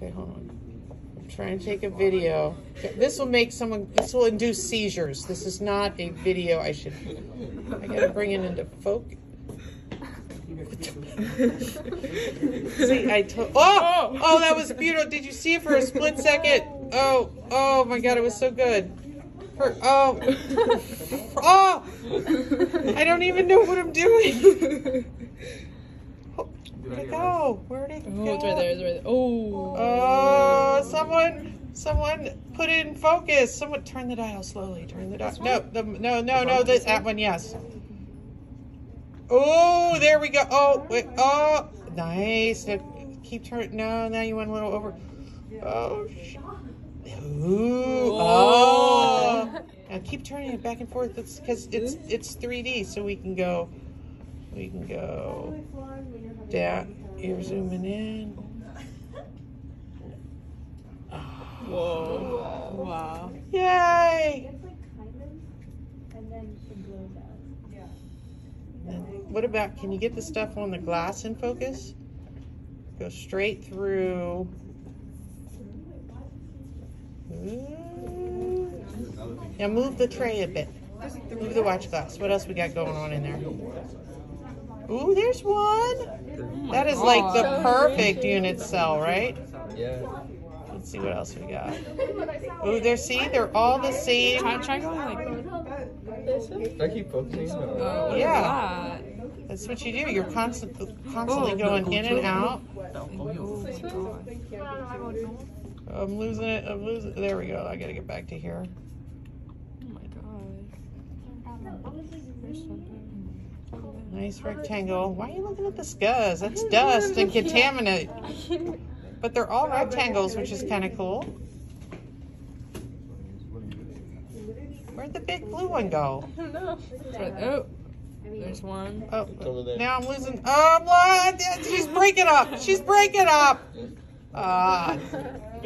Okay, hold on. I'm trying to take a video. This will make someone, this will induce seizures. This is not a video I should, I gotta bring it into focus. See, I told, oh, oh, that was beautiful. Did you see it for a split second? Oh, oh my God, it was so good. For, oh, oh, I don't even know what I'm doing. Where'd it go? Where'd it Oh, it's right there. It's right there. Oh. Oh, someone, put it in focus. Someone turn the dial slowly. Turn the dial. No, the, no, no, no. That one, yes. Oh, there we go. Oh, wait. Oh, nice. Keep turning. No, now you went a little over. Oh, sh- Ooh. Oh. Now keep turning it back and forth. It's because it's it's 3D, so we can go. We can go down. You're zooming in. Whoa. Wow. Yay! It's like diamonds, and then it blows out. And What about, can you get the stuff on the glass in focus? Go straight through. Ooh. Now move the tray a bit. Move the watch glass. What else we got going on in there? Ooh, there's one. That is like the perfect unit cell, right? Yeah. Let's see what else we got. Ooh, there, see, they're all the same. Try, try going like. I keep focusing. Oh, uh, No. what is Yeah. that? That's what you do. You're constant, constantly oh, going in and out. Oh my. I'm losing it. I'm losing. It. There we go. I gotta get back to here. Oh my god. Nice rectangle. Why are you looking at the scuzz? That's dust and contaminant. But they're all rectangles, which is kind of cool. Where'd the big blue one go? no. Right, oh, there's one. Oh, It's over there. now I'm losing. Oh, I'm lo- she's breaking up. She's breaking up. Ah.